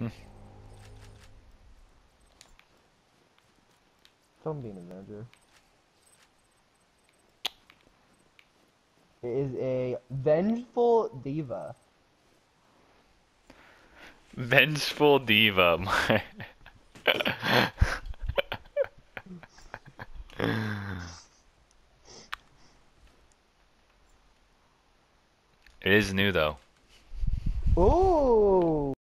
Tell him being a manager. It is a vengeful diva. Vengeful diva. My... it is new though. Ooh.